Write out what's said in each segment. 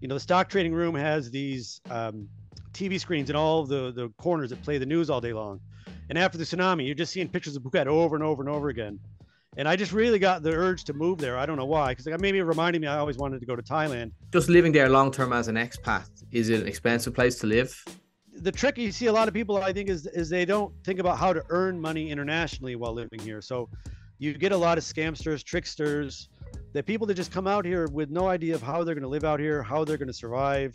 you know, the stock trading room has these um, TV screens in all the the corners that play the news all day long. And after the tsunami, you're just seeing pictures of Phuket over and over and over again. And I just really got the urge to move there. I don't know why, because like, maybe it reminded me I always wanted to go to Thailand. Just living there long term as an expat, is it an expensive place to live? The trick you see a lot of people, I think, is is they don't think about how to earn money internationally while living here. So you get a lot of scamsters, tricksters, that people that just come out here with no idea of how they're going to live out here, how they're going to survive,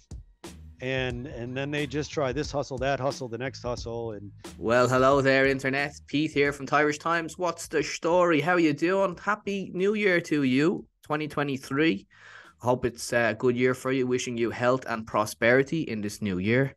and and then they just try this hustle, that hustle, the next hustle, and well, hello there, internet. Pete here from Thairish Times. What's the story? How you doing? Happy New Year to you, 2023. Hope it's a good year for you. Wishing you health and prosperity in this new year.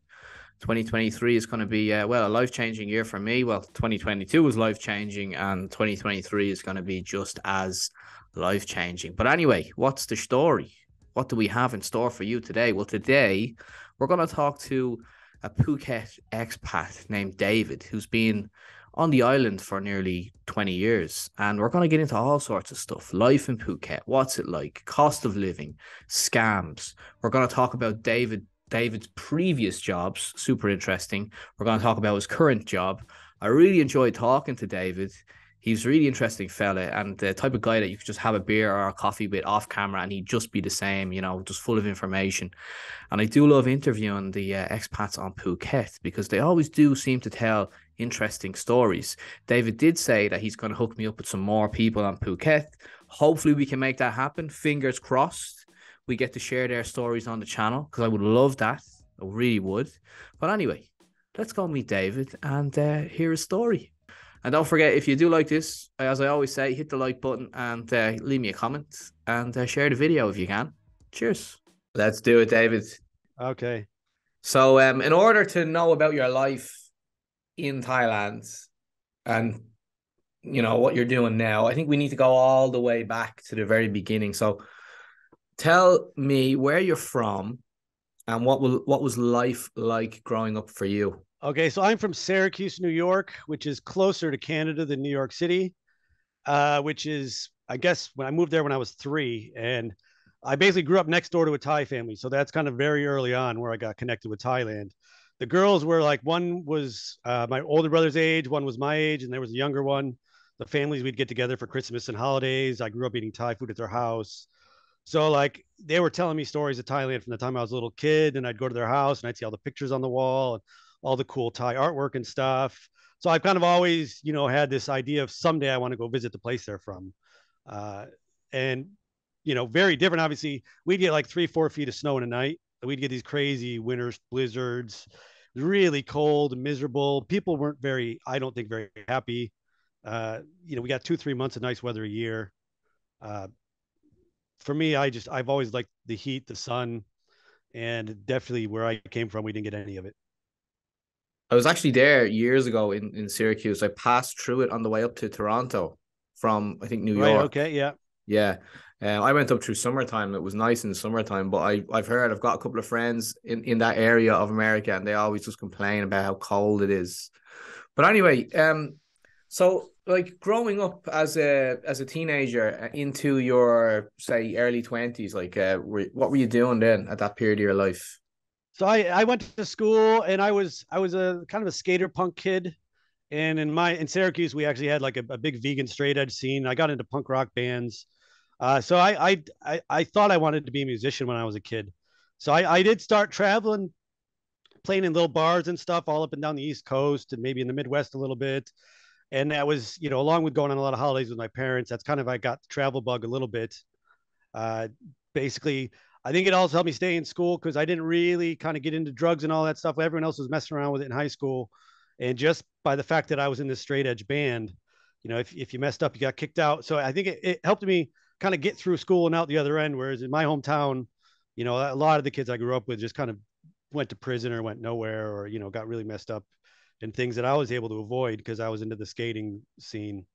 2023 is going to be uh, well a life changing year for me. Well, 2022 was life changing, and 2023 is going to be just as life changing. But anyway, what's the story? What do we have in store for you today? Well, today we're going to talk to a Phuket expat named David, who's been on the island for nearly 20 years. And we're going to get into all sorts of stuff life in Phuket, what's it like, cost of living, scams. We're going to talk about David. David's previous jobs, super interesting. We're going to talk about his current job. I really enjoyed talking to David he's really interesting fella and the type of guy that you could just have a beer or a coffee with off camera and he'd just be the same, you know, just full of information. And I do love interviewing the uh, expats on Phuket because they always do seem to tell interesting stories. David did say that he's going to hook me up with some more people on Phuket. Hopefully, we can make that happen. Fingers crossed. We get to share their stories on the channel because I would love that. I really would. But anyway, let's go meet David and uh, hear his story. And don't forget, if you do like this, as I always say, hit the like button and uh, leave me a comment and uh, share the video if you can. Cheers. Let's do it, David. Okay. So, um, in order to know about your life in Thailand and you know what you're doing now, I think we need to go all the way back to the very beginning. So, tell me where you're from and what will what was life like growing up for you. Okay, so I'm from Syracuse, New York, which is closer to Canada than New York City, uh, which is, I guess, when I moved there when I was three. And I basically grew up next door to a Thai family. So that's kind of very early on where I got connected with Thailand. The girls were like, one was uh, my older brother's age, one was my age, and there was a younger one. The families we'd get together for Christmas and holidays. I grew up eating Thai food at their house. So like they were telling me stories of Thailand from the time I was a little kid, and I'd go to their house and I'd see all the pictures on the wall. And all the cool Thai artwork and stuff. So I've kind of always, you know, had this idea of someday I want to go visit the place they're from. Uh, and, you know, very different. Obviously, we'd get like three, four feet of snow in a night. We'd get these crazy winter blizzards, really cold, miserable. People weren't very, I don't think, very happy. Uh, you know, we got two, three months of nice weather a year. Uh, for me, I just, I've always liked the heat, the sun, and definitely where I came from, we didn't get any of it. I was actually there years ago in, in Syracuse. I passed through it on the way up to Toronto from I think New right, York. Okay, yeah. Yeah. Um, I went up through summertime. It was nice in summertime, but I, I've heard I've got a couple of friends in, in that area of America and they always just complain about how cold it is. But anyway, um, so like growing up as a as a teenager into your say early twenties, like uh, were, what were you doing then at that period of your life? So I, I went to school and I was I was a kind of a skater punk kid. And in my in Syracuse, we actually had like a, a big vegan straight edge scene. I got into punk rock bands. Uh, so I, I I I thought I wanted to be a musician when I was a kid. So I, I did start traveling, playing in little bars and stuff all up and down the East Coast and maybe in the Midwest a little bit. And that was, you know, along with going on a lot of holidays with my parents, that's kind of I got the travel bug a little bit. Uh, basically, I think it also helped me stay in school because I didn't really kind of get into drugs and all that stuff. Everyone else was messing around with it in high school. And just by the fact that I was in this straight edge band, you know, if, if you messed up, you got kicked out. So I think it, it helped me kind of get through school and out the other end. Whereas in my hometown, you know, a lot of the kids I grew up with just kind of went to prison or went nowhere or, you know, got really messed up and things that I was able to avoid because I was into the skating scene.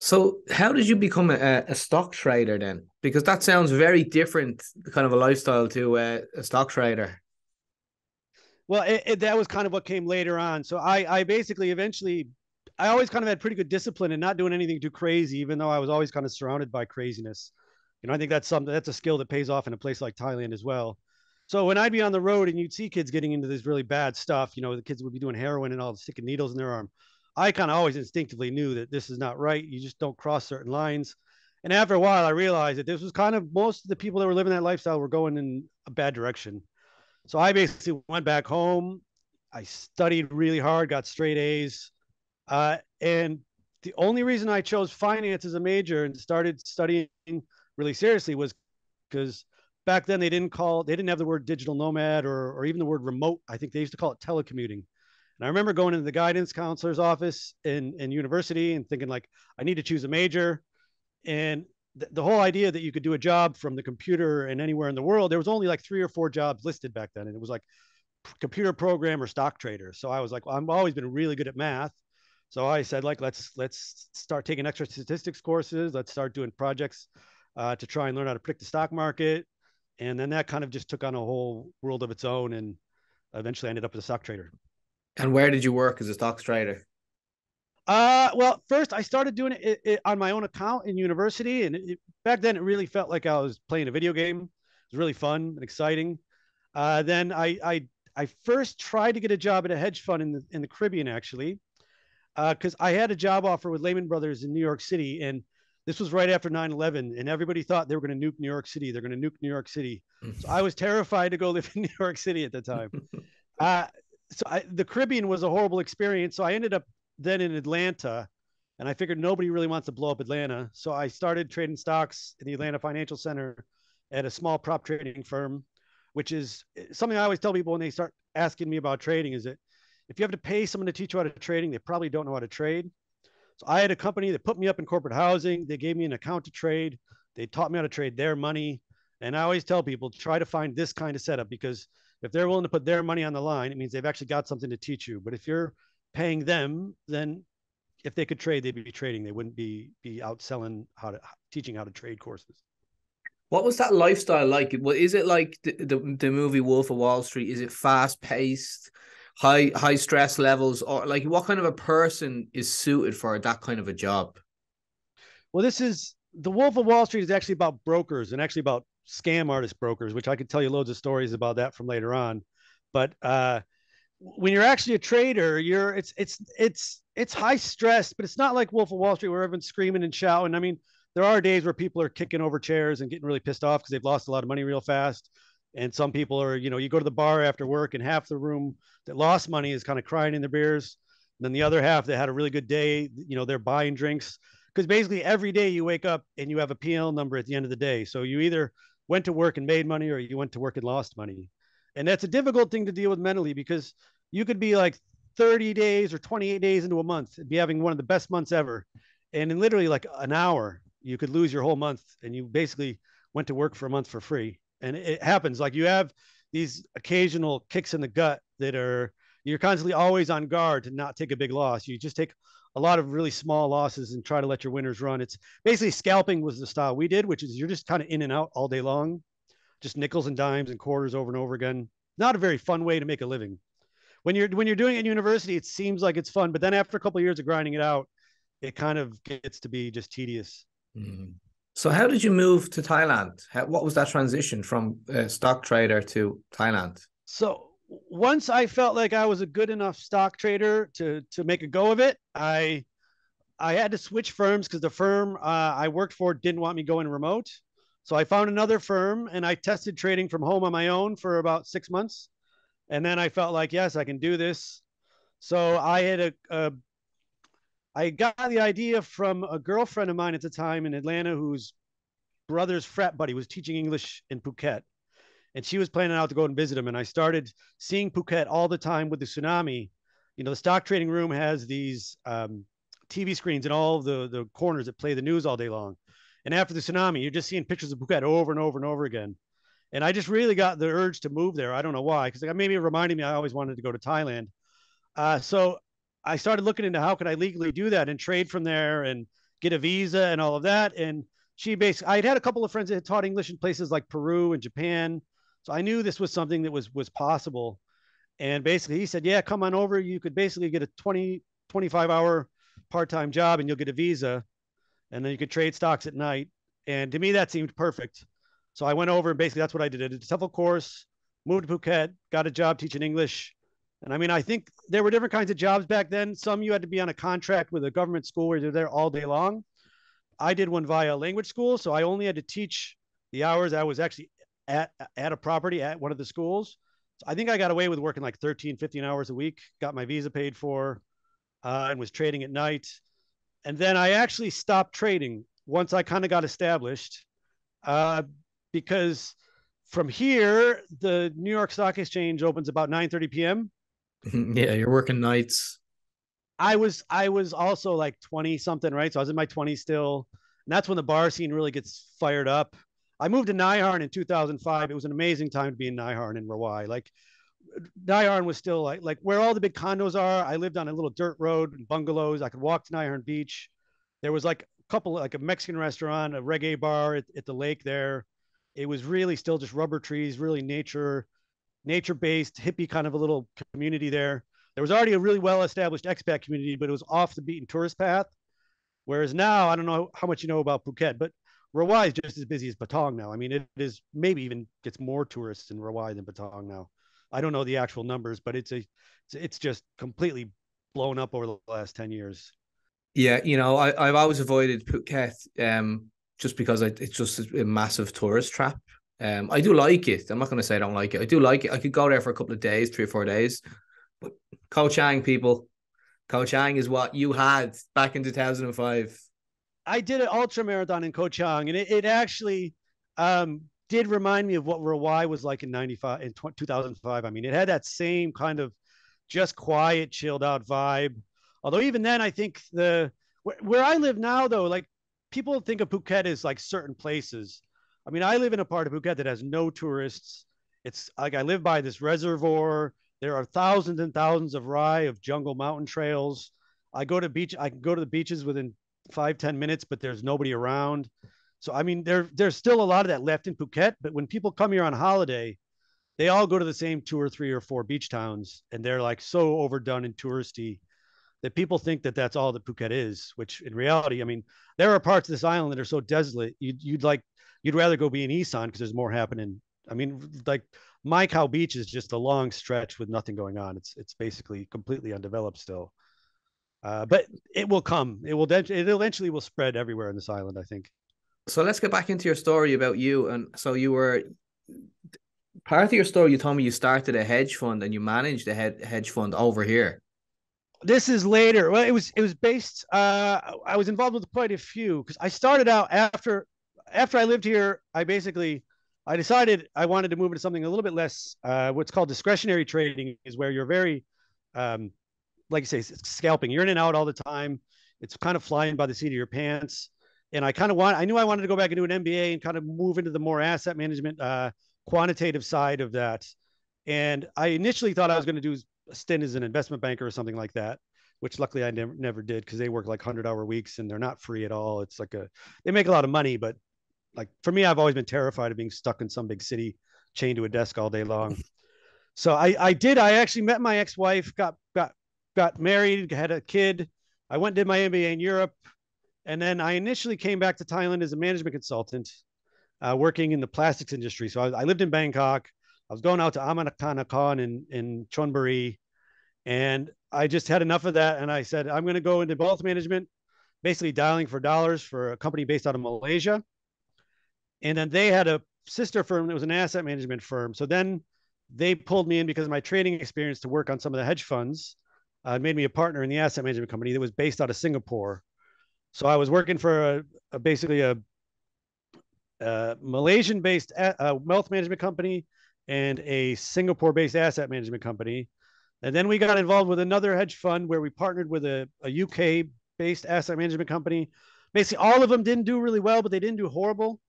So, how did you become a, a, stock trader then? Because that sounds very different, kind of a lifestyle to a, a stock trader. Well, it, it, that was kind of what came later on. So, I, I basically eventually, I always kind of had pretty good discipline and not doing anything too crazy, even though I was always kind of surrounded by craziness. You know, I think that's something that's a skill that pays off in a place like Thailand as well. So when I'd be on the road and you'd see kids getting into this really bad stuff, you know, the kids would be doing heroin and all the sticking needles in their arm. I kind of always instinctively knew that this is not right. You just don't cross certain lines. And after a while, I realized that this was kind of most of the people that were living that lifestyle were going in a bad direction. So I basically went back home. I studied really hard, got straight A's. Uh, and the only reason I chose finance as a major and started studying really seriously was because back then they didn't call they didn't have the word digital nomad or or even the word remote. I think they used to call it telecommuting. And I remember going into the guidance counselor's office in in university and thinking like I need to choose a major. And th- the whole idea that you could do a job from the computer and anywhere in the world, there was only like three or four jobs listed back then, and it was like computer programmer, stock trader. So I was like, well, I've always been really good at math. So I said, like, let's let's start taking extra statistics courses. Let's start doing projects uh, to try and learn how to predict the stock market. And then that kind of just took on a whole world of its own, and eventually ended up as a stock trader. And where did you work as a stock trader? Uh, well, first I started doing it, it, it on my own account in university, and it, back then it really felt like I was playing a video game. It was really fun and exciting. Uh, then I, I I first tried to get a job at a hedge fund in the in the Caribbean actually, because uh, I had a job offer with Lehman Brothers in New York City, and this was right after 9/11, and everybody thought they were going to nuke New York City. They're going to nuke New York City. So I was terrified to go live in New York City at the time. Uh, so I, the Caribbean was a horrible experience. So I ended up then in Atlanta, and I figured nobody really wants to blow up Atlanta. So I started trading stocks in the Atlanta Financial Center at a small prop trading firm, which is eh, something I always tell people when they start asking me about trading. Is that if you have to pay someone to teach you how to trading, they probably don't know how to trade. So I had a company that put me up in corporate housing. They gave me an account to trade. They taught me how to trade their money. And I always tell people try to find this kind of setup because if they're willing to put their money on the line, it means they've actually got something to teach you. But if you're paying them, then if they could trade, they'd be trading. They wouldn't be be out selling how to teaching how to trade courses. What was that lifestyle like? What is it like the, the, the movie Wolf of Wall Street? Is it fast paced? high high stress levels or like what kind of a person is suited for that kind of a job well this is the wolf of wall street is actually about brokers and actually about scam artist brokers which i could tell you loads of stories about that from later on. But uh when you're actually a trader you're it's it's it's it's high stress but it's not like wolf of wall street where everyone's screaming and shouting. I mean there are days where people are kicking over chairs and getting really pissed off because they've lost a lot of money real fast. And some people are you know you go to the bar after work and half the room that lost money is kind of crying in their beers. And then the other half that had a really good day you know they're buying drinks. Because basically every day you wake up and you have a pl number at the end of the day. So you either went to work and made money or you went to work and lost money. And that's a difficult thing to deal with mentally because you could be like 30 days or 28 days into a month and be having one of the best months ever. And in literally like an hour you could lose your whole month and you basically went to work for a month for free. And it happens. Like you have these occasional kicks in the gut that are you're constantly always on guard to not take a big loss. You just take a lot of really small losses and try to let your winners run it's basically scalping was the style we did which is you're just kind of in and out all day long just nickels and dimes and quarters over and over again not a very fun way to make a living when you're when you're doing it in university it seems like it's fun but then after a couple of years of grinding it out it kind of gets to be just tedious mm-hmm. So, how did you move to Thailand? How, what was that transition from a stock trader to Thailand? So, once I felt like I was a good enough stock trader to to make a go of it, I I had to switch firms because the firm uh, I worked for didn't want me going remote. So I found another firm and I tested trading from home on my own for about six months, and then I felt like yes, I can do this. So I had a, a I got the idea from a girlfriend of mine at the time in Atlanta whose brother's frat buddy was teaching English in Phuket. And she was planning out to go and visit him. And I started seeing Phuket all the time with the tsunami. You know, the stock trading room has these um, TV screens in all the, the corners that play the news all day long. And after the tsunami, you're just seeing pictures of Phuket over and over and over again. And I just really got the urge to move there. I don't know why, because like, maybe it reminded me I always wanted to go to Thailand. Uh, so I started looking into how could I legally do that and trade from there and get a visa and all of that. And she basically, I had had a couple of friends that had taught English in places like Peru and Japan, so I knew this was something that was was possible. And basically, he said, "Yeah, come on over. You could basically get a 20 25 hour part time job, and you'll get a visa, and then you could trade stocks at night." And to me, that seemed perfect. So I went over and basically that's what I did. I did a TEFL course, moved to Phuket, got a job teaching English. And I mean, I think there were different kinds of jobs back then. Some you had to be on a contract with a government school where you're there all day long. I did one via language school, so I only had to teach the hours I was actually at at a property at one of the schools. So I think I got away with working like 13, 15 hours a week, got my visa paid for, uh, and was trading at night. And then I actually stopped trading once I kind of got established uh, because from here, the New York Stock Exchange opens about 9 30 p.m. yeah, you're working nights. I was I was also like 20 something, right? So I was in my 20s still. And that's when the bar scene really gets fired up. I moved to Nai Harn in 2005. It was an amazing time to be in Nai Harn in Rawai. Like Nai Harn was still like like where all the big condos are. I lived on a little dirt road and bungalows. I could walk to Nai Harn Beach. There was like a couple like a Mexican restaurant, a reggae bar at, at the lake there. It was really still just rubber trees, really nature, nature based, hippie kind of a little community there. There was already a really well established expat community, but it was off the beaten tourist path. Whereas now, I don't know how much you know about Phuket, but Rawai is just as busy as Patong now. I mean, it is maybe even gets more tourists in Rawai than Patong now. I don't know the actual numbers, but it's a it's, just completely blown up over the last 10 years. Yeah, you know, I, I've always avoided Phuket um, just because I, it's just a massive tourist trap. Um, I do like it. I'm not going to say I don't like it. I do like it. I could go there for a couple of days, three or four days. But Koh Chang, people, Koh Chang is what you had back in 2005. I did an ultra marathon in Koh Chang, and it, it actually um, did remind me of what Rawai was like in 95 in 2005. I mean, it had that same kind of just quiet, chilled out vibe. Although even then, I think the where, where I live now, though, like people think of Phuket as like certain places. I mean, I live in a part of Phuket that has no tourists. It's like I live by this reservoir. There are thousands and thousands of rai of jungle mountain trails. I go to beach. I can go to the beaches within five ten minutes, but there's nobody around. So I mean, there there's still a lot of that left in Phuket. But when people come here on holiday, they all go to the same two or three or four beach towns, and they're like so overdone and touristy that people think that that's all that Phuket is. Which in reality, I mean, there are parts of this island that are so desolate. You'd you'd like you'd rather go be in Isan because there's more happening. I mean, like Mai Khao Beach is just a long stretch with nothing going on. It's it's basically completely undeveloped still. Uh, but it will come. It will. It eventually will spread everywhere in this island. I think. So let's get back into your story about you. And so you were part of your story. You told me you started a hedge fund and you managed a hedge fund over here. This is later. Well, it was it was based. Uh, I was involved with quite a few because I started out after after I lived here. I basically I decided I wanted to move into something a little bit less. Uh, what's called discretionary trading is where you're very um, like you say, scalping. You're in and out all the time. It's kind of flying by the seat of your pants. And I kind of want, I knew I wanted to go back and do an MBA and kind of move into the more asset management, uh, quantitative side of that. And I initially thought I was going to do a stint as an investment banker or something like that, which luckily I never, never did because they work like 100 hour weeks and they're not free at all. It's like a, they make a lot of money, but like for me, I've always been terrified of being stuck in some big city chained to a desk all day long. So I, I did. I actually met my ex-wife, got got got married, had a kid. I went did my MBA in Europe, and then I initially came back to Thailand as a management consultant, uh, working in the plastics industry. So I, I, lived in Bangkok. I was going out to Amata Nakorn in in Chonburi, and I just had enough of that. And I said I'm going to go into wealth management, basically dialing for dollars for a company based out of Malaysia. And then they had a sister firm that was an asset management firm. So then they pulled me in because of my trading experience to work on some of the hedge funds uh, made me a partner in the asset management company that was based out of Singapore. So I was working for a, a basically a, a Malaysian-based wealth management company and a Singapore-based asset management company. And then we got involved with another hedge fund where we partnered with a, a UK-based asset management company. Basically, all of them didn't do really well, but they didn't do horrible.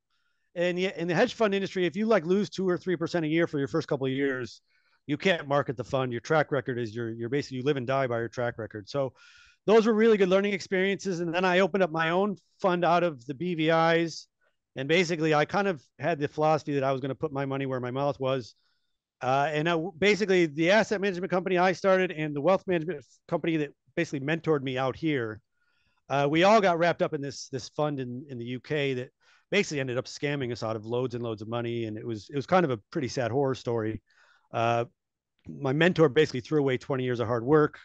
And yet, in the hedge fund industry, if you like lose two or three percent a year for your first couple of years, you can't market the fund. Your track record is your you're basically you live and die by your track record. So those were really good learning experiences. And then I opened up my own fund out of the BVI's. And basically, I kind of had the philosophy that I was going to put my money where my mouth was. Uh, and I, basically, the asset management company I started and the wealth management company that basically mentored me out here, uh, we all got wrapped up in this this fund in, in the UK that basically ended up scamming us out of loads and loads of money. And it was it was kind of a pretty sad horror story. Uh, my mentor basically threw away 20 years of hard work.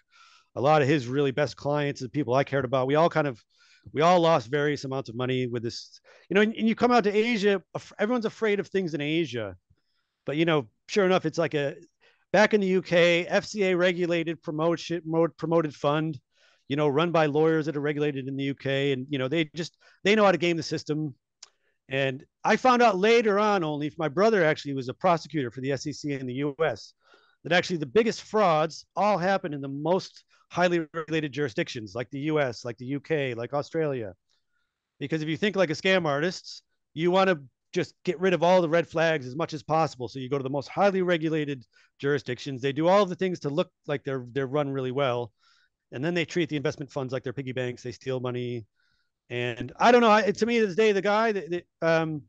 A lot of his really best clients and people I cared about, we all kind of, we all lost various amounts of money with this, you know, and, and you come out to Asia, everyone's afraid of things in Asia, but you know, sure enough, it's like a, back in the UK, FCA regulated promotion, promoted fund, you know, run by lawyers that are regulated in the UK. And, you know, they just, they know how to game the system. And I found out later on only if my brother actually was a prosecutor for the SEC in the US that actually the biggest frauds all happen in the most highly regulated jurisdictions like the US, like the UK, like Australia. Because if you think like a scam artist, you want to just get rid of all the red flags as much as possible. So you go to the most highly regulated jurisdictions. They do all the things to look like they're they're run really well, and then they treat the investment funds like they're piggy banks. They steal money, and I don't know. I, to me, to this day, the guy that, that um,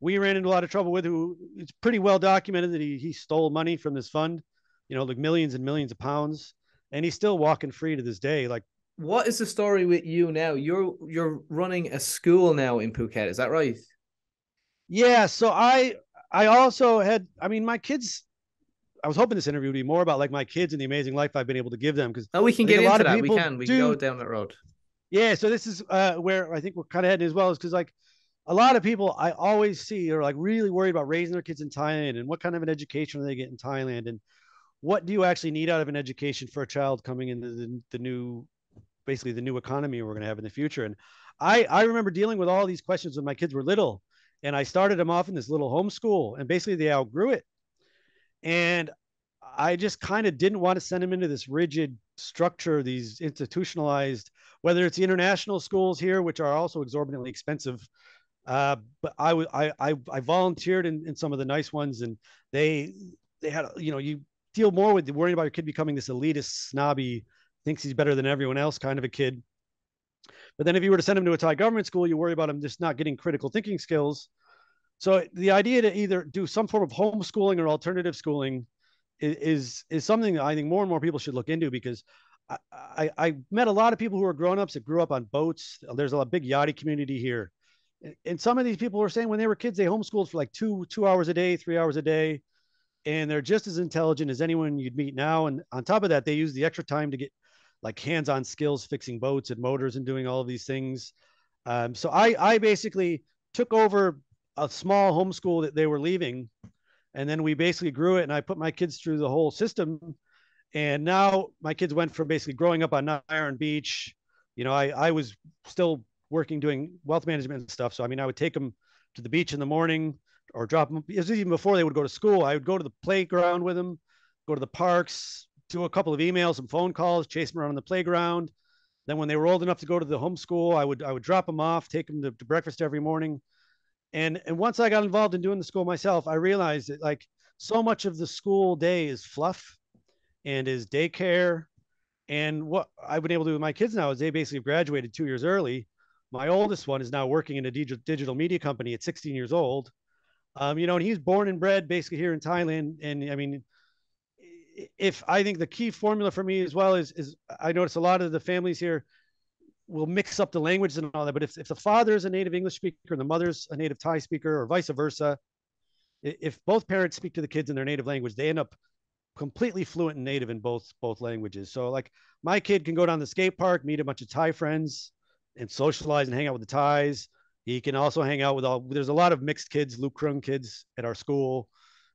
we ran into a lot of trouble with, who it's pretty well documented that he he stole money from this fund, you know, like millions and millions of pounds, and he's still walking free to this day. Like, what is the story with you now? You're you're running a school now in Phuket, is that right? Yeah. So I I also had. I mean, my kids. I was hoping this interview would be more about like my kids and the amazing life I've been able to give them because oh we can get a lot into that we can we do, can go down that road yeah so this is uh where I think we're kind of heading as well is because like a lot of people I always see are like really worried about raising their kids in Thailand and what kind of an education they get in Thailand and what do you actually need out of an education for a child coming into the, the new basically the new economy we're going to have in the future? And I I remember dealing with all these questions when my kids were little and I started them off in this little homeschool and basically they outgrew it. And I just kind of didn't want to send them into this rigid structure these institutionalized whether it's the international schools here which are also exorbitantly expensive uh, but I, I, I, I volunteered in, in some of the nice ones and they, they had, you know, you deal more with worrying about your kid becoming this elitist, snobby, thinks he's better than everyone else kind of a kid. But then if you were to send him to a Thai government school, you worry about him just not getting critical thinking skills. So the idea to either do some form of homeschooling or alternative schooling is, is, is something I think more and more people should look into because I, I, I met a lot of people who are grown-ups that grew up on boats. There's a big yachty community here and some of these people were saying when they were kids, they homeschooled for like two two hours a day, three hours a day, and they're just as intelligent as anyone you'd meet now. And on top of that, they use the extra time to get like hands-on skills fixing boats and motors and doing all of these things. Um, so I I basically took over a small homeschool that they were leaving, and then we basically grew it. And I put my kids through the whole system, and now my kids went from basically growing up on Nai Harn Beach. You know, I I was still working doing wealth management and stuff. So I mean, I would take them to the beach in the morning or drop them. even before they would go to school. I would go to the playground with them, go to the parks, do a couple of emails, some phone calls, chase them around the playground. Then when they were old enough to go to the homeschool, I would I would drop them off, take them to, to breakfast every morning. And and once I got involved in doing the school myself, I realized that like so much of the school day is fluff and is daycare. And what I've been able to do with my kids now is they basically graduated two years early my oldest one is now working in a digital media company at 16 years old. Um, you know, and he's born and bred basically here in Thailand. And I mean, if I think the key formula for me as well is, is I notice a lot of the families here will mix up the languages and all that. But if, if the father is a native English speaker and the mother's a native Thai speaker or vice versa, if both parents speak to the kids in their native language, they end up completely fluent and native in both both languages. So like my kid can go down the skate park, meet a bunch of Thai friends, and socialize and hang out with the Thais. He can also hang out with all. There's a lot of mixed kids, Luke Krung kids at our school,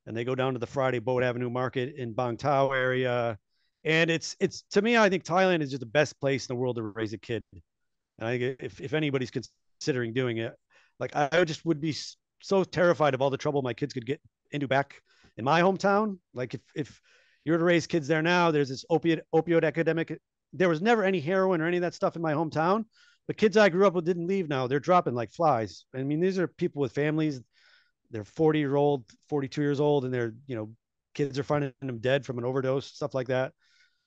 and they go down to the Friday Boat Avenue Market in Bang Tao area. And it's it's to me, I think Thailand is just the best place in the world to raise a kid. And I think if if anybody's considering doing it, like I just would be so terrified of all the trouble my kids could get into back in my hometown. Like if if you're to raise kids there now, there's this opiate opioid epidemic. There was never any heroin or any of that stuff in my hometown, the kids I grew up with didn't leave now. They're dropping like flies. I mean, these are people with families. They're 40 year old, 42 years old, and they're, you know, kids are finding them dead from an overdose, stuff like that.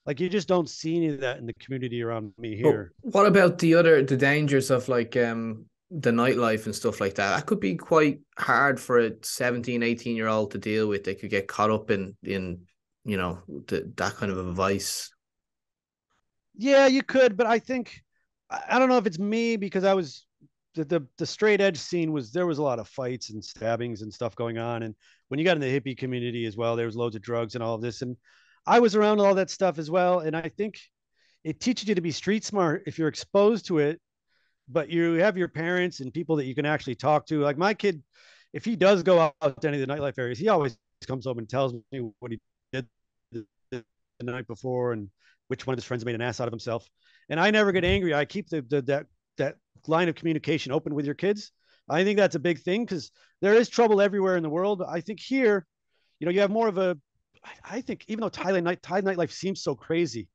Like you just don't see any of that in the community around me here. But what about the other the dangers of like um the nightlife and stuff like that? That could be quite hard for a 17, 18 year old to deal with. They could get caught up in in you know the, that kind of a vice. Yeah, you could, but I think I don't know if it's me because I was the, the the straight edge scene was there was a lot of fights and stabbings and stuff going on. And when you got in the hippie community as well there was loads of drugs and all of this. And i was around all that stuff as well. And i think it teaches you to be street smart if you're exposed to it but you have your parents and people that you can actually talk to. Like my kid if he does go out to any of the nightlife areas he always comes home and tells me what he did the night before and which one of his friends made an ass out of himself and i never get angry i keep the, the that that line of communication open with your kids. I think that's a big thing because there is trouble everywhere in the world. I think here, you know, you have more of a. I think even though Thailand night Thai nightlife seems so crazy,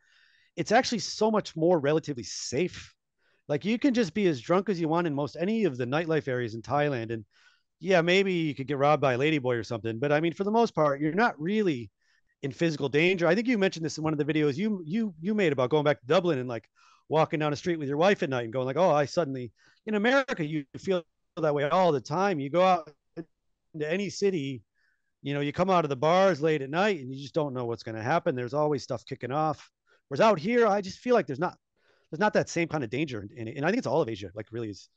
it's actually so much more relatively safe. Like you can just be as drunk as you want in most any of the nightlife areas in Thailand, and yeah, maybe you could get robbed by a ladyboy or something. But I mean, for the most part, you're not really in physical danger. I think you mentioned this in one of the videos you you you made about going back to Dublin and like walking down the street with your wife at night and going like, oh, I suddenly in America you feel that way all the time. You go out into any city, you know, you come out of the bars late at night and you just don't know what's going to happen. There's always stuff kicking off. Whereas out here, I just feel like there's not there's not that same kind of danger it. And I think it's all of Asia, like really is.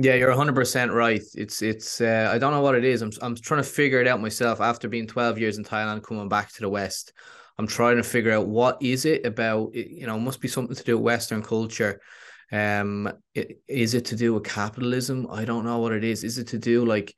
Yeah, you're 100% right. It's it's uh, I don't know what it is. I'm I'm trying to figure it out myself after being 12 years in Thailand coming back to the west. I'm trying to figure out what is it about, you know, must be something to do with Western culture. Um, is it to do with capitalism? I don't know what it is. Is it to do like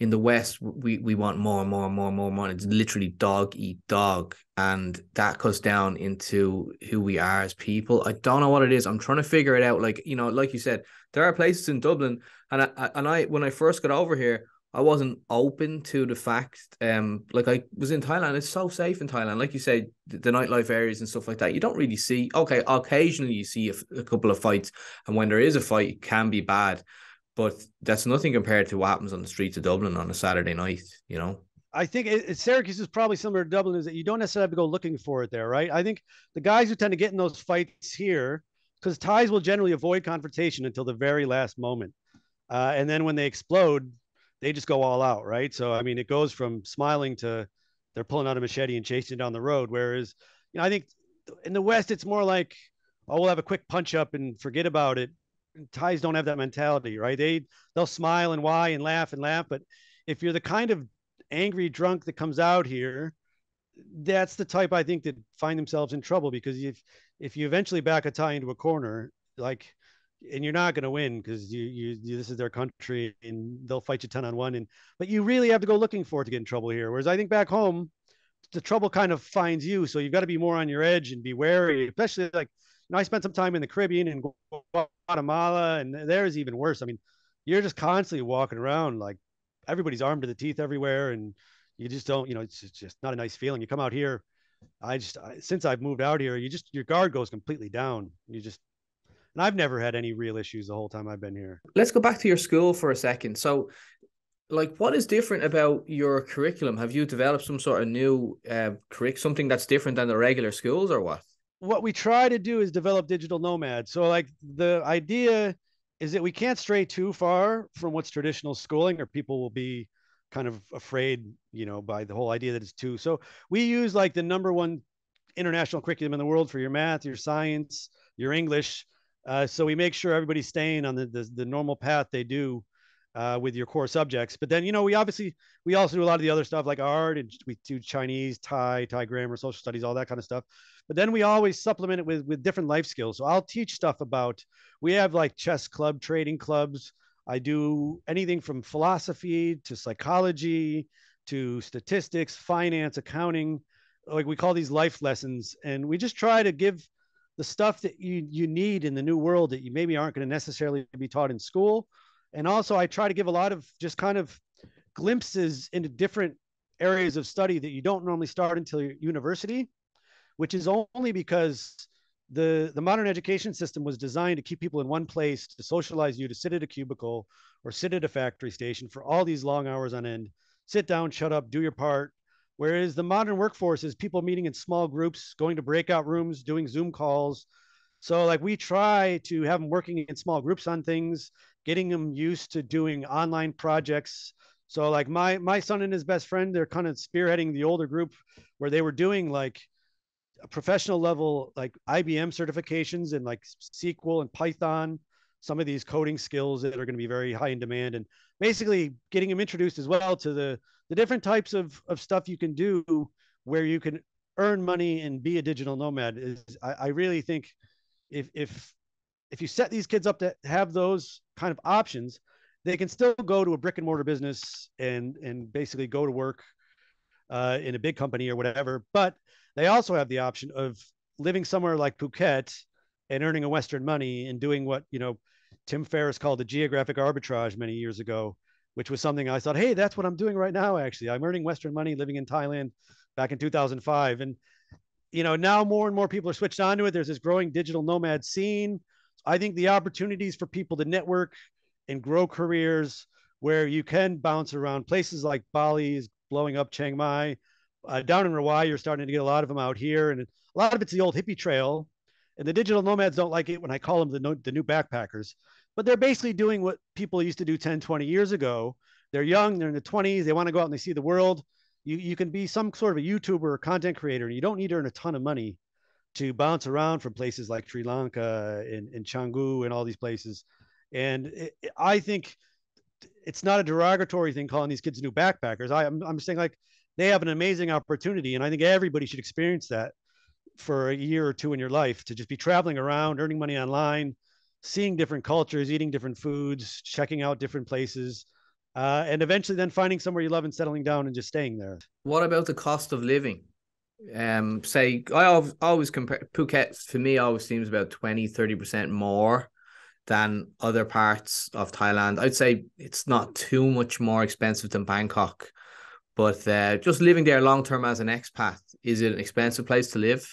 in the West, we, we want more and more and more and more money. It's literally dog eat dog. And that goes down into who we are as people. I don't know what it is. I'm trying to figure it out. Like, you know, like you said, there are places in Dublin. And I, and I, when I first got over here, I wasn't open to the fact. Um, like I was in Thailand. It's so safe in Thailand. Like you said, the, the nightlife areas and stuff like that. You don't really see. Okay, occasionally you see a, a, couple of fights, and when there is a fight, it can be bad, but that's nothing compared to what happens on the streets of Dublin on a Saturday night. You know. I think it, it, Syracuse is probably similar to Dublin is that you don't necessarily have to go looking for it there, right? I think the guys who tend to get in those fights here, because Thais will generally avoid confrontation until the very last moment. Uh, and then when they explode, they just go all out, right? So I mean, it goes from smiling to they're pulling out a machete and chasing down the road. Whereas, you know, I think in the West it's more like, oh, we'll have a quick punch up and forget about it. Thais don't have that mentality, right? They they'll smile and why and laugh and laugh, but if you're the kind of angry drunk that comes out here, that's the type I think that find themselves in trouble because if if you eventually back a Thai into a corner, like and you're not going to win because you, you, you this is their country and they'll fight you 10 on one and but you really have to go looking for it to get in trouble here. Whereas i think back home the trouble kind of finds you so you've got to be more on your edge and be wary especially like you know i spent some time in the caribbean and guatemala and there's even worse. I mean you're just constantly walking around like everybody's armed to the teeth everywhere and you just don't you know it's just not a nice feeling. You come out here i just I, since i've moved out here you just your guard goes completely down you just and I've never had any real issues the whole time I've been here. Let's go back to your school for a second. So, like, what is different about your curriculum? Have you developed some sort of new uh, curriculum, something that's different than the regular schools, or what? What we try to do is develop digital nomads. So, like, the idea is that we can't stray too far from what's traditional schooling, or people will be kind of afraid, you know, by the whole idea that it's too. So, we use like the number one international curriculum in the world for your math, your science, your English uh, so we make sure everybody's staying on the, the, the normal path they do uh, with your core subjects. But then, you know, we obviously, we also do a lot of the other stuff like art and we do Chinese, Thai, Thai grammar, social studies, all that kind of stuff. But then we always supplement it with, with different life skills. So I'll teach stuff about, we have like chess club, trading clubs. I do anything from philosophy to psychology to statistics, finance, accounting. Like we call these life lessons. And we just try to give the stuff that you you need in the new world that you maybe aren't going to necessarily be taught in school and also i try to give a lot of just kind of glimpses into different areas of study that you don't normally start until university which is only because the the modern education system was designed to keep people in one place to socialize you to sit at a cubicle or sit at a factory station for all these long hours on end sit down shut up do your part Whereas the modern workforce is people meeting in small groups, going to breakout rooms, doing Zoom calls. So like we try to have them working in small groups on things, getting them used to doing online projects. So like my my son and his best friend, they're kind of spearheading the older group where they were doing like professional level like IBM certifications and like SQL and Python. some of these coding skills that are going to be very high in demand and basically getting them introduced as well to the the different types of of stuff you can do where you can earn money and be a digital nomad is I, I really think if if if you set these kids up to have those kind of options they can still go to a brick and mortar business and and basically go to work uh, in a big company or whatever but they also have the option of living somewhere like phuket and earning a western money and doing what you know Tim Ferriss called the geographic arbitrage many years ago, which was something I thought, hey, that's what I'm doing right now. Actually, I'm earning Western money living in Thailand back in 2005, and you know now more and more people are switched onto it. There's this growing digital nomad scene. I think the opportunities for people to network and grow careers where you can bounce around places like Bali is blowing up, Chiang Mai, uh, down in Rawai, you're starting to get a lot of them out here, and a lot of it's the old hippie trail. And the digital nomads don't like it when I call them the, no, the new backpackers but they're basically doing what people used to do 10, 20 years ago. They're young, they're in the 20s, they want to go out and they see the world. You, you can be some sort of a YouTuber or content creator, and you don't need to earn a ton of money to bounce around from places like Sri Lanka and, and Canggu and all these places. And it, I think it's not a derogatory thing calling these kids new backpackers. I, I'm, I'm saying like they have an amazing opportunity, and I think everybody should experience that for a year or two in your life to just be traveling around, earning money online, seeing different cultures, eating different foods, checking out different places, uh, and eventually then finding somewhere you love and settling down and just staying there. What about the cost of living? Um, say I always compare Phuket for me always seems about 20 30% more than other parts of Thailand. I'd say it's not too much more expensive than Bangkok, but uh, just living there long term as an expat, is it an expensive place to live?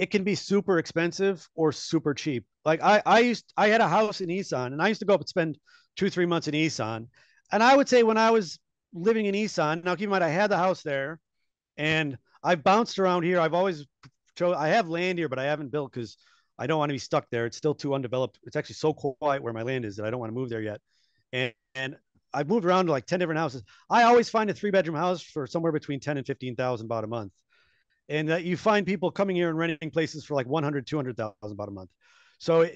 it can be super expensive or super cheap. Like I, I used, I had a house in Isan and I used to go up and spend two, three months in Isan. And I would say when I was living in Isan, now keep in mind, I had the house there and I've bounced around here. I've always, chose, I have land here, but I haven't built because I don't want to be stuck there. It's still too undeveloped. It's actually so quiet where my land is that I don't want to move there yet. And, and I've moved around to like 10 different houses. I always find a three bedroom house for somewhere between 10 and 15,000 baht a month. And that you find people coming here and renting places for like 100 200,000 about a month. So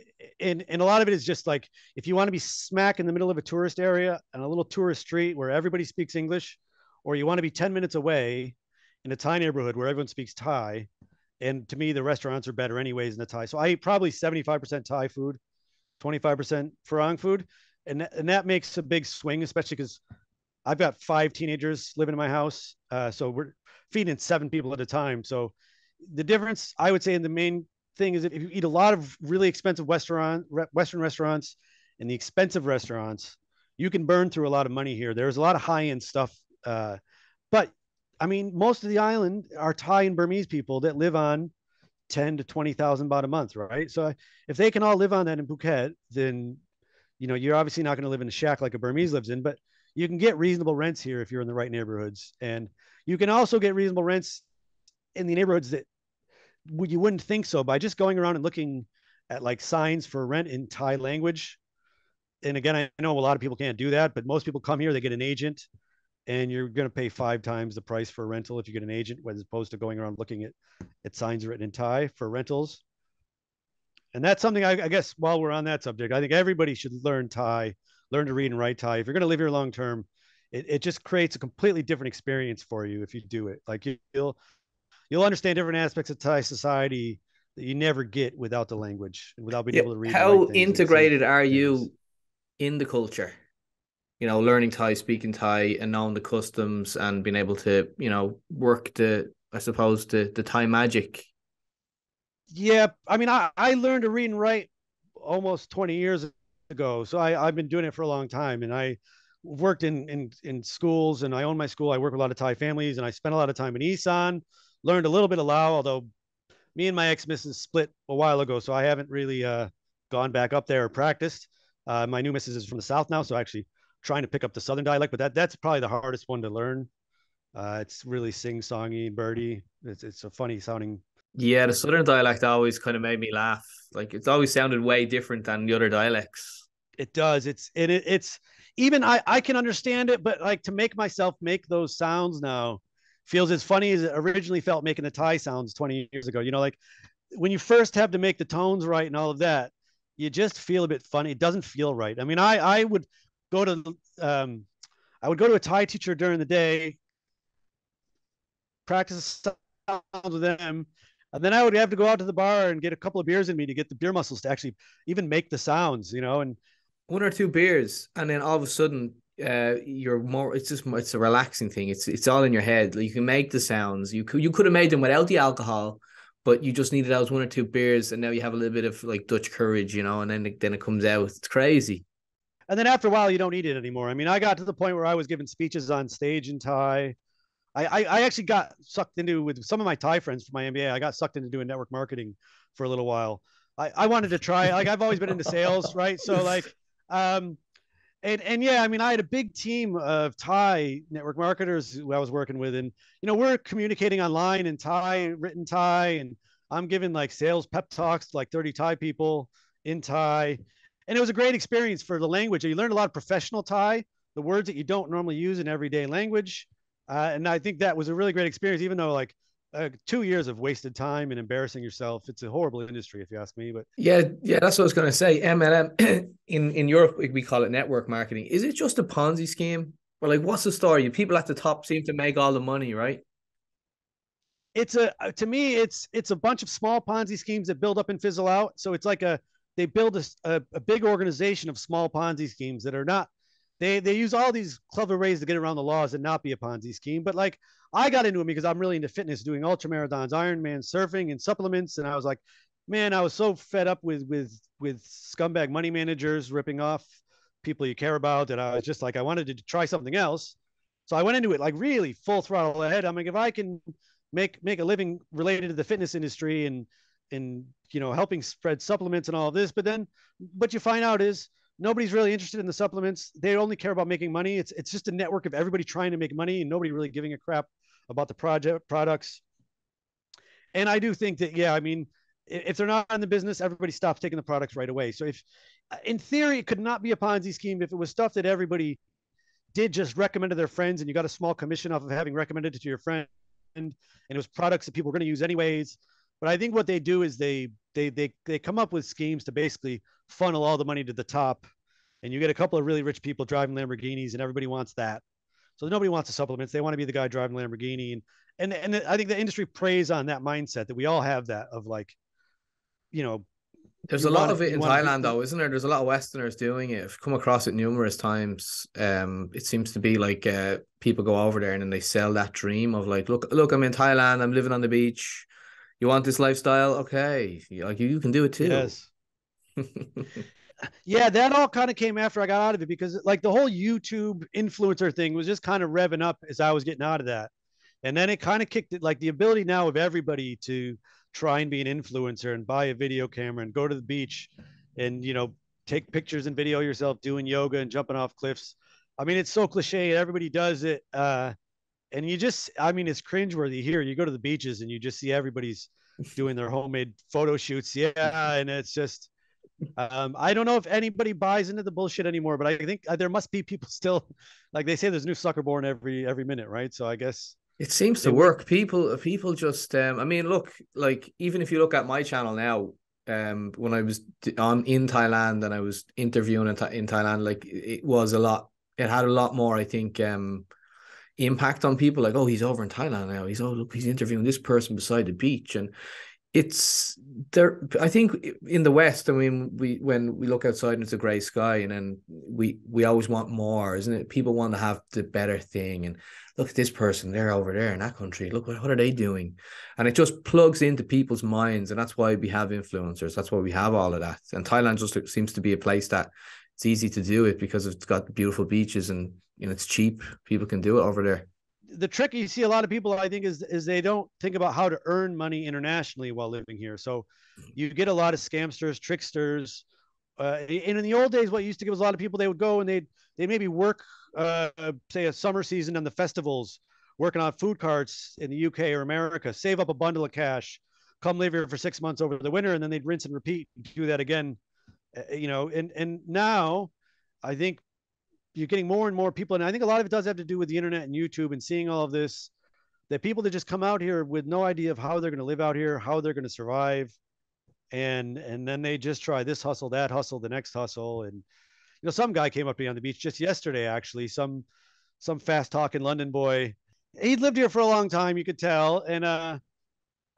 and and a lot of it is just like if you want to be smack in the middle of a tourist area and a little tourist street where everybody speaks english or you want to be 10 minutes away in a thai neighborhood where everyone speaks thai and to me the restaurants are better anyways in the thai. So i eat probably 75% thai food 25% farang food and, th- and that makes a big swing especially because i've got five teenagers living in my house uh, so we're feeding seven people at a time. So the difference, I would say, in the main thing is that if you eat a lot of really expensive restaurant, Western restaurants and the expensive restaurants, you can burn through a lot of money here. There's a lot of high end stuff. Uh, but I mean, most of the island are Thai and Burmese people that live on 10 to 20,000 baht a month, right? So if they can all live on that in Phuket, then, you know, you're obviously not going to live in a shack like a Burmese lives in, but you can get reasonable rents here if you're in the right neighborhoods. And you can also get reasonable rents in the neighborhoods that you wouldn't think so by just going around and looking at like signs for rent in Thai language. And again, I know a lot of people can't do that, but most people come here, they get an agent, and you're going to pay five times the price for a rental if you get an agent, as opposed to going around looking at, at signs written in Thai for rentals. And that's something I, I guess while we're on that subject, I think everybody should learn Thai, learn to read and write Thai. If you're going to live here long term, it, it just creates a completely different experience for you if you do it. Like you, will you'll understand different aspects of Thai society that you never get without the language and without being yeah. able to read. How integrated are you in the culture? You know, learning Thai, speaking Thai, and knowing the customs, and being able to, you know, work the, I suppose, the the Thai magic. Yeah, I mean, I I learned to read and write almost twenty years ago, so I I've been doing it for a long time, and I worked in, in in schools and I own my school. I work with a lot of Thai families and I spent a lot of time in Isan, learned a little bit of Lao, although me and my ex-missus split a while ago, so I haven't really uh, gone back up there or practiced. Uh, my new missus is from the south now, so actually trying to pick up the southern dialect, but that that's probably the hardest one to learn. Uh, it's really sing-songy birdie. It's it's a funny sounding. Yeah, the southern dialect always kind of made me laugh. Like it's always sounded way different than the other dialects. It does. It's it, it it's even I, I can understand it, but like to make myself make those sounds now feels as funny as it originally felt making the Thai sounds 20 years ago. You know, like when you first have to make the tones right and all of that, you just feel a bit funny. It doesn't feel right. I mean, I I would go to um, I would go to a Thai teacher during the day, practice sounds with them, and then I would have to go out to the bar and get a couple of beers in me to get the beer muscles to actually even make the sounds, you know. And one or two beers, and then all of a sudden, uh, you're more. It's just it's a relaxing thing. It's it's all in your head. Like you can make the sounds. You could you could have made them without the alcohol, but you just needed those one or two beers, and now you have a little bit of like Dutch courage, you know, and then it, then it comes out. It's crazy. And then after a while, you don't need it anymore. I mean, I got to the point where I was giving speeches on stage in Thai. I, I, I actually got sucked into with some of my Thai friends from my MBA. I got sucked into doing network marketing for a little while. I, I wanted to try. Like I've always been into sales, right? So like, um, and and yeah, I mean, I had a big team of Thai network marketers who I was working with, and you know, we're communicating online in Thai, written Thai, and I'm giving like sales pep talks to like 30 Thai people in Thai, and it was a great experience for the language. You learned a lot of professional Thai, the words that you don't normally use in everyday language, uh, and I think that was a really great experience. Even though like uh, two years of wasted time and embarrassing yourself. It's a horrible industry, if you ask me. But yeah, yeah, that's what I was going to say. MLM in in Europe, we call it network marketing. Is it just a Ponzi scheme, or like what's the story? People at the top seem to make all the money, right? It's a uh, to me, it's it's a bunch of small Ponzi schemes that build up and fizzle out. So it's like a they build a, a, a big organization of small Ponzi schemes that are not they they use all these clever ways to get around the laws and not be a Ponzi scheme. But like I got into it because I'm really into fitness, doing ultra marathons, Ironman, surfing, and supplements. And I was like, man, I was so fed up with with with scumbag money managers ripping off people you care about that I was just like, I wanted to try something else. So I went into it like really full throttle ahead. I'm like, if I can make make a living related to the fitness industry and and you know helping spread supplements and all this, but then what you find out is nobody's really interested in the supplements. They only care about making money. It's it's just a network of everybody trying to make money and nobody really giving a crap about the project products. And I do think that yeah, I mean, if they're not in the business, everybody stops taking the products right away. So if in theory it could not be a Ponzi scheme if it was stuff that everybody did just recommend to their friends and you got a small commission off of having recommended it to your friend and it was products that people were going to use anyways but I think what they do is they they they they come up with schemes to basically funnel all the money to the top, and you get a couple of really rich people driving Lamborghinis, and everybody wants that. So nobody wants the supplements. They want to be the guy driving Lamborghini, and and and I think the industry preys on that mindset that we all have that of like, you know. There's a lot of it in Thailand, though, isn't there? There's a lot of Westerners doing it. I've come across it numerous times. Um, it seems to be like uh, people go over there and then they sell that dream of like, look, look, I'm in Thailand. I'm living on the beach you want this lifestyle? Okay, like you, you can do it too. Yes. yeah, that all kind of came after I got out of it because like the whole YouTube influencer thing was just kind of revving up as I was getting out of that. And then it kind of kicked it like the ability now of everybody to try and be an influencer and buy a video camera and go to the beach and, you know, take pictures and video yourself doing yoga and jumping off cliffs. I mean, it's so cliche. Everybody does it. Uh, and you just i mean it's cringeworthy here. You go to the beaches and you just see everybody's doing their homemade photo shoots. Yeah and it's just um, i don't know if anybody buys into the bullshit anymore but i think uh, there must be people still like they say there's new sucker born every every minute right? So i guess it seems to work. People people just um i mean look like even if you look at my channel now um when i was on in thailand and i was interviewing in, in thailand like it was a lot it had a lot more i think um impact on people like oh he's over in thailand now. He's oh look he's interviewing this person beside the beach. And it's there i think in the west i mean we when we look outside and it's a gray sky and then we we always want more isn't it? People want to have the better thing and look at this person. They're over there in that country. Look what, what are they doing? And it just plugs into people's minds and that's why we have influencers. That's why we have all of that. And thailand just seems to be a place that it's easy to do it because it's got beautiful beaches and know it's cheap. People can do it over there. The trick you see a lot of people, I think, is is they don't think about how to earn money internationally while living here. So you get a lot of scamsters, tricksters. Uh, and in the old days, what used to give a lot of people, they would go and they'd they maybe work, uh, say a summer season on the festivals, working on food carts in the UK or America, save up a bundle of cash, come live here for six months over the winter, and then they'd rinse and repeat, do that again uh, you know, and and now I think you're getting more and more people, and I think a lot of it does have to do with the internet and YouTube and seeing all of this. That people that just come out here with no idea of how they're going to live out here, how they're going to survive, and and then they just try this hustle, that hustle, the next hustle, and you know some guy came up to me on the beach just yesterday actually, some some fast talking London boy. He'd lived here for a long time, you could tell, and uh,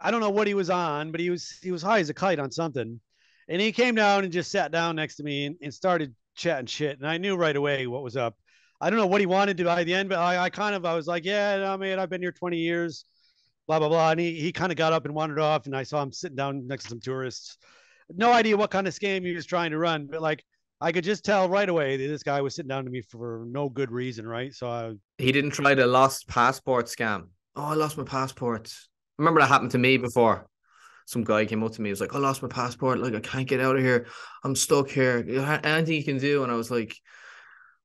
I don't know what he was on, but he was he was high as a kite on something, and he came down and just sat down next to me and, and started chatting shit, and I knew right away what was up. I don't know what he wanted to by the end, but I, I kind of I was like, yeah, no, man, I've been here 20 years blah blah blah. And he he kind of got up and wandered off, and I saw him sitting down next to some tourists. No idea what kind of scam he was trying to run, but like I could just tell right away that this guy was sitting down to me for no good reason, right? So I, he didn't try the lost passport scam. Oh, I lost my passport. Remember that happened to me before. Some guy came up to me. He was like, "I lost my passport. Like I can't get out of here. I'm stuck here. Anything you can do?" And I was like,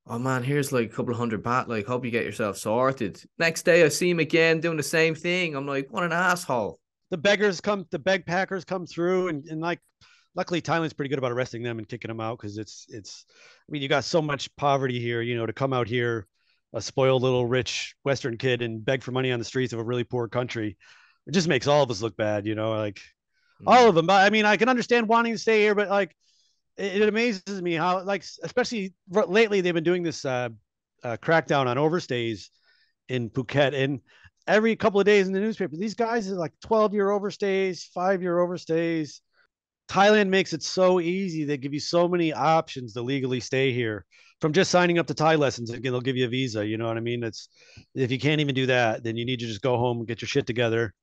oh man, here's like a couple hundred baht. Like, hope you get yourself sorted. Next day, I see him again doing the same thing. I'm like, what an asshole. The beggars come, the beg packers come through, and, and like, luckily, Thailand's pretty good about arresting them and kicking them out because it's, it's, I mean, you got so much poverty here, you know, to come out here, a spoiled little rich Western kid and beg for money on the streets of a really poor country. It just makes all of us look bad, you know, like mm-hmm. all of them. But I mean, I can understand wanting to stay here, but like, it, it amazes me how like especially lately they've been doing this uh, uh, crackdown on overstays in Phuket and every couple of days in the newspaper these guys are like 12 year overstays five year overstays. Thailand makes it so easy. They give you so many options to legally stay here. From just signing up to thai lessons again they'll give you a visa you know what i mean? It's if you can't even do that then you need to just go home and get your shit together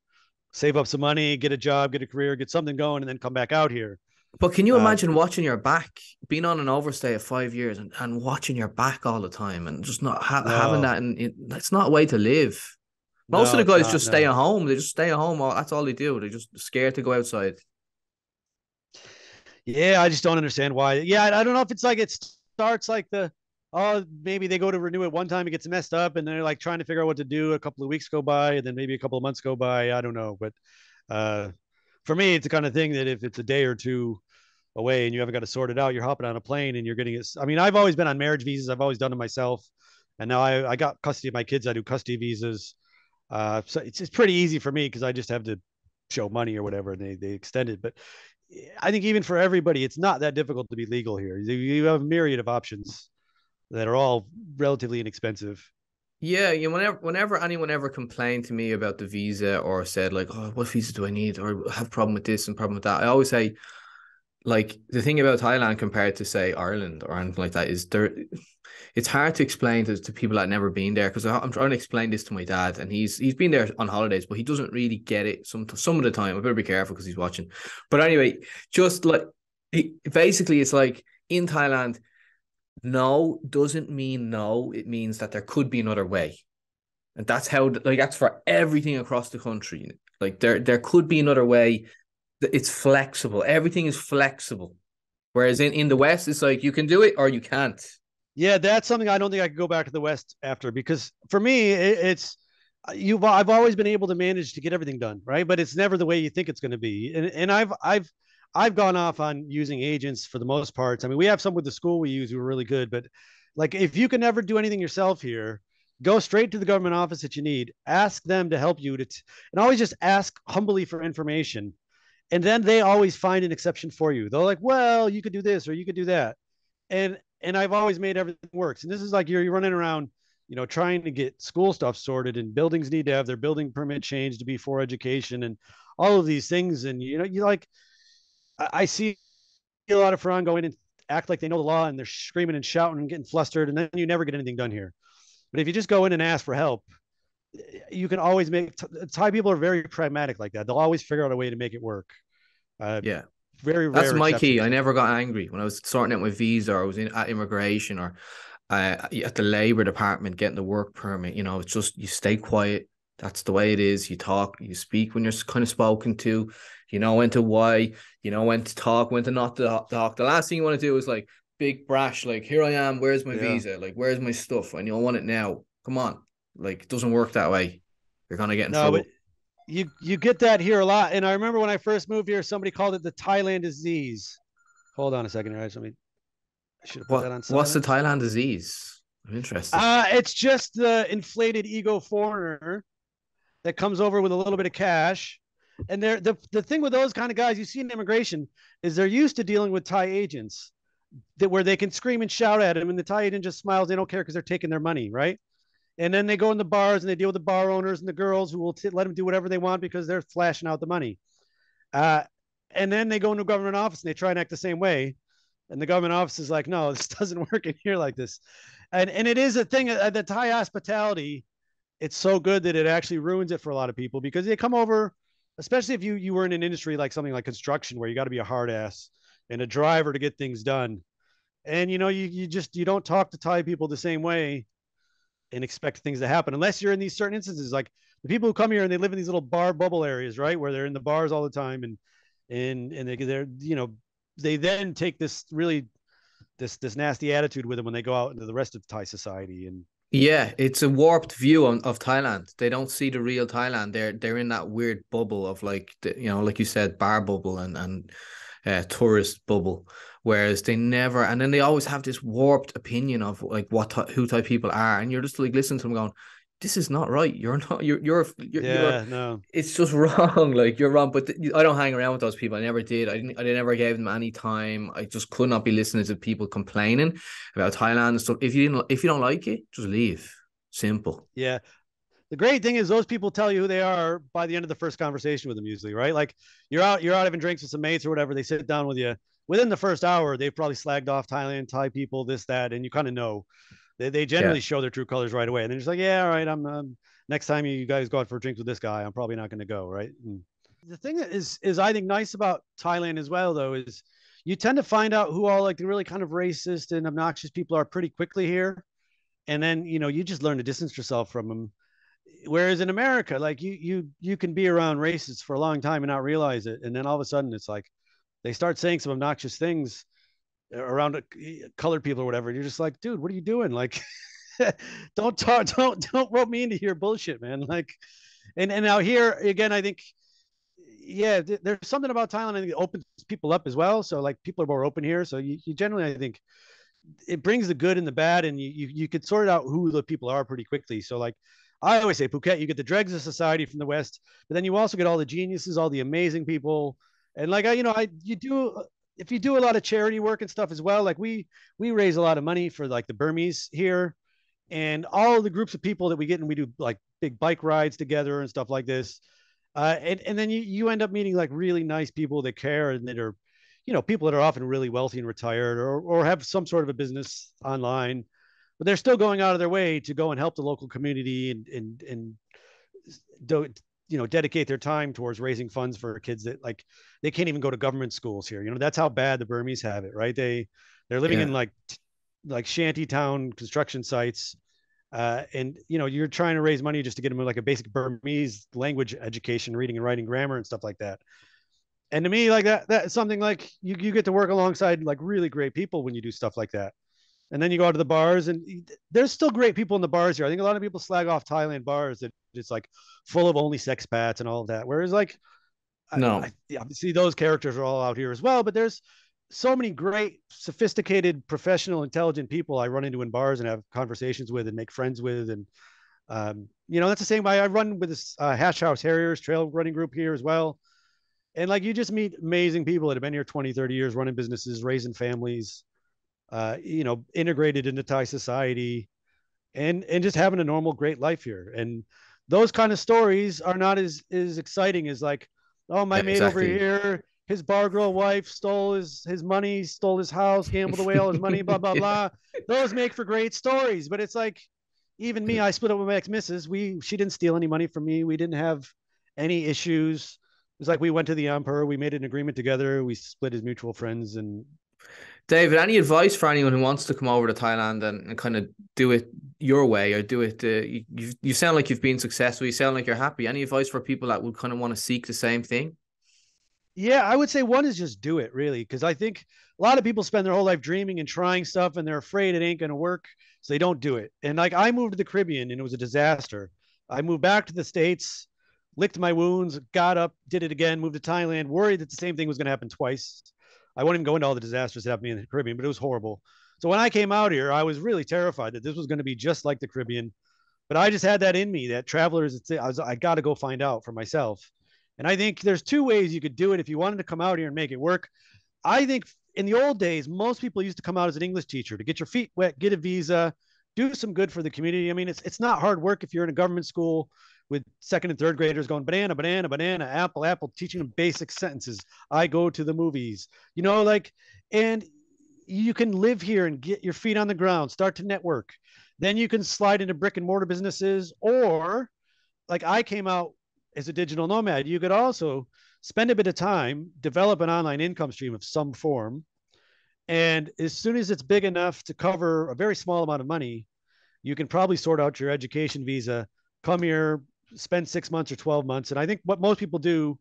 save up some money get a job get a career get something going and then come back out here but can you uh, imagine uh, watching your back, being on an overstay of five years and, and watching your back all the time and just not ha- no. having that? And it's not a way to live. Most no, of the guys not, just stay no. at home. They just stay at home. That's all they do. They're just scared to go outside. Yeah, I just don't understand why. Yeah, I don't know if it's like it starts like the oh maybe they go to renew it one time it gets messed up and they're like trying to figure out what to do. A couple of weeks go by and then maybe a couple of months go by. I don't know, but uh, for me, it's the kind of thing that if it's a day or two away and you haven't got to sort it out, you're hopping on a plane and you're getting it. I mean, I've always been on marriage visas. I've always done it myself. And now I, I got custody of my kids. I do custody visas. Uh, so it's, it's pretty easy for me because I just have to show money or whatever and they, they extend it. But I think even for everybody, it's not that difficult to be legal here. You have a myriad of options that are all relatively inexpensive. Yeah, you know, whenever whenever anyone ever complained to me about the visa or said like, "Oh, what visa do I need?" or have problem with this and problem with that, I always say, like, the thing about Thailand compared to say Ireland or anything like that is there. It's hard to explain to, to people that never been there because I'm trying to explain this to my dad and he's he's been there on holidays, but he doesn't really get it some some of the time. I better be careful because he's watching. But anyway, just like basically, it's like in Thailand no doesn't mean no. It means that there could be another way. And that's how like that's for everything across the country. Like there there could be another way. It's flexible. Everything is flexible. Whereas in, in the West, it's like you can do it or you can't. Yeah, that's something I don't think I could go back to the West after because for me, it, it's uh, you've I've always been able to manage to get everything done, right? But it's never the way you think it's going to be. And and I've I've I've gone off on using agents for the most parts. I mean, we have some with the school we use who are really good, but like if you can never do anything yourself here, go straight to the government office that you need, ask them to help you to, t- and always just ask humbly for information. And then they always find an exception for you. They're like, well, you could do this or you could do that. And and I've always made everything works. And this is like you're, you're running around, you know, trying to get school stuff sorted and buildings need to have their building permit changed to be for education and all of these things. And you know, you like I, see a lot of Farang going and act like they know the law and they're screaming and shouting and getting flustered, and then you never get anything done here. But if you just go in and ask for help, you can always make Thai people are very pragmatic like that. They'll always figure out a way to make it work. Uh, yeah, very. That's my key. I never got angry when I was sorting out my visa or I was in at immigration or uh, at the labor department getting the work permit. You know, it's just you stay quiet. That's the way it is. You talk, you speak when you're kind of spoken to. You know when to why, you know when to talk, when to not to talk. The last thing you want to do is like big brash, like here I am, where's my yeah. visa? Like where's my stuff? And you don't want it now. Come on. Like it doesn't work that way. You're gonna get in no, trouble. But you you get that here a lot. And I remember when I first moved here, somebody called it the Thailand disease. Hold on a second, guys. Let me I should have put what, that on What's the Thailand disease? I'm interested. Uh it's just the inflated ego foreigner that comes over with a little bit of cash and they're the the thing with those kind of guys you see in immigration is they're used to dealing with Thai agents that where they can scream and shout at them, and the Thai agent just smiles. They don't care because they're taking their money, right? And then they go in the bars and they deal with the bar owners and the girls who will t- let them do whatever they want because they're flashing out the money. Uh, and then they go into a government office and they try and act the same way. And the government office is like, no, this doesn't work in here like this. And and it is a thing. Uh, the Thai hospitality, it's so good that it actually ruins it for a lot of people because they come over, especially if you you were in an industry like something like construction where you got to be a hard ass and a driver to get things done. And you know, you you just you don't talk to Thai people the same way and expect things to happen unless you're in these certain instances like the people who come here and they live in these little bar bubble areas right where they're in the bars all the time and and and they, they're you know they then take this really this this nasty attitude with them when they go out into the rest of Thai society and yeah, it's a warped view of, of Thailand. They don't see the real Thailand. They're they're in that weird bubble of like the, you know, like you said, bar bubble and and uh, tourist bubble whereas they never and then they always have this warped opinion of like what who Thai people are and you're just like listening to them going this is not right. You're not you're you're, you're yeah you're, no. it's just wrong. Like you're wrong. But th- i don't hang around with those people. I never did. I didn't i never gave them any time. I just could not be listening to people complaining about thailand and stuff. If you didn't if you don't like it just leave. Simple. Yeah. The great thing is those people tell you who they are by the end of the first conversation with them usually right? Like you're out you're out having drinks with some mates or whatever. They sit down with you. Within the first hour they've probably slagged off thailand thai people this that and you kind of know they, they generally yeah. show their true colors right away and they're just like yeah all right i'm um, next time you guys go out for drinks with this guy i'm probably not going to go right? And the thing that is is i think nice about thailand as well though is you tend to find out who all like the really kind of racist and obnoxious people are pretty quickly here and then you know you just learn to distance yourself from them whereas in America, like you you you can be around racists for a long time and not realize it, and then all of a sudden it's like they start saying some obnoxious things around uh, colored people or whatever. You're just like, dude, what are you doing? Like, don't talk, don't don't rope me into your bullshit, man. Like, and and now here again, I think, yeah, th- there's something about Thailand I think it opens people up as well. So like people are more open here. So you, you generally, I think, it brings the good and the bad, and you you you could sort out who the people are pretty quickly. So like I always say Phuket, you get the dregs of society from the West, but then you also get all the geniuses, all the amazing people. And like I, you know, I you do if you do a lot of charity work and stuff as well, like we we raise a lot of money for like the Burmese here and all the groups of people that we get and we do like big bike rides together and stuff like this. Uh, and, and then you, you end up meeting like really nice people that care and that are, you know, people that are often really wealthy and retired or, or have some sort of a business online but they're still going out of their way to go and help the local community and and and do, you know dedicate their time towards raising funds for kids that like they can't even go to government schools here. You know that's how bad the burmese have it right? They they're living yeah. in like like shanty town construction sites uh, and you know you're trying to raise money just to get them like a basic burmese language education reading and writing grammar and stuff like that. And to me like that that's something like you, you get to work alongside like really great people when you do stuff like that and then you go out to the bars and there's still great people in the bars here. I think a lot of people slag off Thailand bars that it's like full of only sexpats and all of that. Whereas like, no, I, I, obviously those characters are all out here as well, but there's so many great, sophisticated, professional, intelligent people I run into in bars and have conversations with and make friends with. And, um, you know, that's the same way I run with this uh, Hash House Harriers trail running group here as well. And like, you just meet amazing people that have been here 20, 30 years running businesses, raising families, uh, you know, integrated into Thai society and and just having a normal, great life here. And those kind of stories are not as as exciting as like, oh, my yeah, mate exactly. over here, his bar girl wife stole his his money, stole his house, gambled away all his money, blah blah blah. Those make for great stories, but it's like even me, I split up with my ex missus. We she didn't steal any money from me. We didn't have any issues. It was like we went to the amphur, we made an agreement together, we split as mutual friends, and David, any advice for anyone who wants to come over to Thailand and, and kind of do it your way or do it? Uh, you, you sound like you've been successful. You sound like you're happy. Any advice for people that would kind of want to seek the same thing? Yeah, I would say one is just do it really, because I think a lot of people spend their whole life dreaming and trying stuff, and they're afraid it ain't going to work, so they don't do it. And like I moved to the Caribbean, and it was a disaster. I moved back to the states, licked my wounds, got up, did it again, moved to Thailand, worried that the same thing was going to happen twice. I won't even go into all the disasters that happened in the Caribbean, but it was horrible. So when I came out here, I was really terrified that this was going to be just like the Caribbean. But I just had that in me that travelers, I was, I got to go find out for myself. And I think there's two ways you could do it if you wanted to come out here and make it work. I think in the old days, most people used to come out as an English teacher to get your feet wet, get a visa, do some good for the community. I mean, it's it's not hard work if you're in a government school with second and third graders going banana, banana, banana, apple, apple, teaching them basic sentences. I go to the movies, you know, like, and you can live here and get your feet on the ground, start to network. Then you can slide into brick and mortar businesses, or like I came out as a digital nomad, you could also spend a bit of time, develop an online income stream of some form. And as soon as it's big enough to cover a very small amount of money, you can probably sort out your education visa, come here, spend six months or 12 months. And I think what most people do,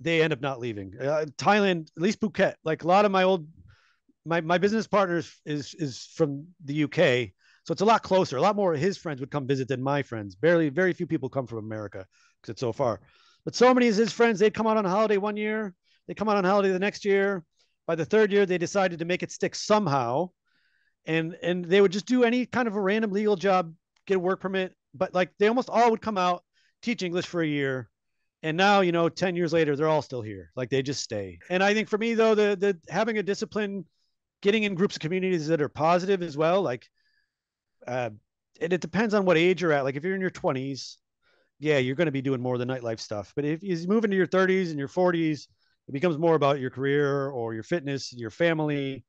they end up not leaving. Uh, Thailand, at least Phuket, like a lot of my old, my, my business partners is, is from the UK. So it's a lot closer. A lot more of his friends would come visit than my friends. Barely, very few people come from America because it's so far. But so many of his friends, they'd come out on holiday one year, they come out on holiday the next year. By the third year, they decided to make it stick somehow, and and they would just do any kind of a random legal job, get a work permit. But like they almost all would come out, teach English for a year, and now you know, ten years later, they're all still here. Like they just stay. And I think for me though, the the having a discipline, getting in groups of communities that are positive as well, like. Uh, and it depends on what age you're at. Like if you're in your 20s, yeah, you're going to be doing more of the nightlife stuff. But if you move into your 30s and your 40s, it becomes more about your career or your fitness, your family.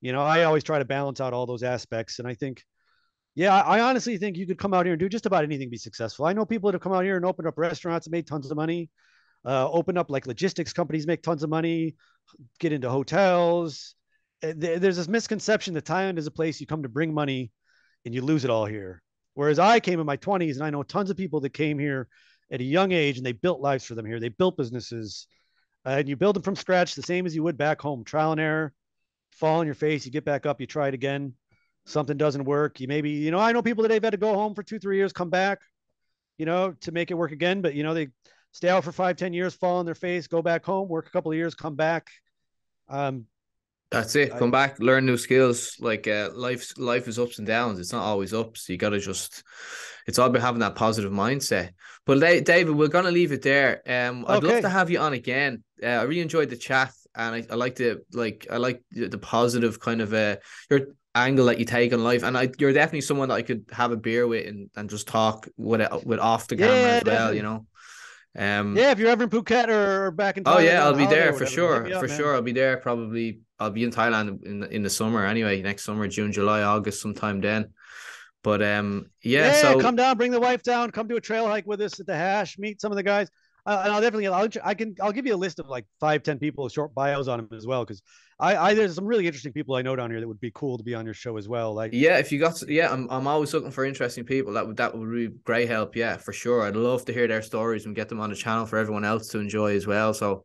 You know, I always try to balance out all those aspects. And I think, yeah, I honestly think you could come out here and do just about anything be successful. I know people that have come out here and opened up restaurants and made tons of money, uh, open up like logistics companies, make tons of money, get into hotels. Uh, there's this misconception that Thailand is a place you come to bring money and you lose it all here. Whereas I came in my 20s and I know tons of people that came here at a young age and they built lives for them here. They built businesses uh, and you build them from scratch the same as you would back home. Trial and error, fall on your face, you get back up, you try it again. Something doesn't work. You maybe, you know, I know people that they've had to go home for two, three years, come back, you know, to make it work again. But, you know, they stay out for five, ten years, fall on their face, go back home, work a couple of years, come back. Um, that's it. Come back, learn new skills. Like uh, life, life is ups and downs. It's not always ups. You got to just. It's all about having that positive mindset. But David, we're gonna leave it there. Um, I'd okay. love to have you on again. Uh, I really enjoyed the chat, and I, I like the like I like the, the positive kind of uh your angle that you take on life, and I you're definitely someone that I could have a beer with and, and just talk with it with off the camera yeah, as well. You know. Um, yeah, if you're ever in Phuket or back in. Thailand oh yeah, I'll be there for sure. For sure, I'll be there. Probably I'll be in Thailand in in the summer anyway. Next summer, June, July, August, sometime then. But um, yeah, yeah. So come down, bring the wife down, come do a trail hike with us at the hash, meet some of the guys. Uh, and I'll definitely, I'll, I can, I'll give you a list of like five, ten people, short bios on them as well, because I, I, there's some really interesting people I know down here that would be cool to be on your show as well. Like, yeah, if you got, yeah, I'm, I'm always looking for interesting people. That would, that would be great help. Yeah, for sure. I'd love to hear their stories and get them on the channel for everyone else to enjoy as well. So,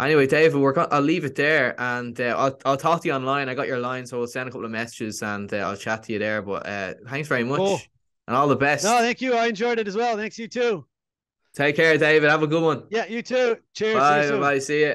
anyway, David, we're going, I'll leave it there, and uh, I'll, I'll talk to you online. I got your line, so I'll send a couple of messages and uh, I'll chat to you there. But uh, thanks very much, cool. and all the best. No, thank you. I enjoyed it as well. Thanks you too. Take care, David. Have a good one. Yeah, you too. Cheers. Bye. See bye. See you.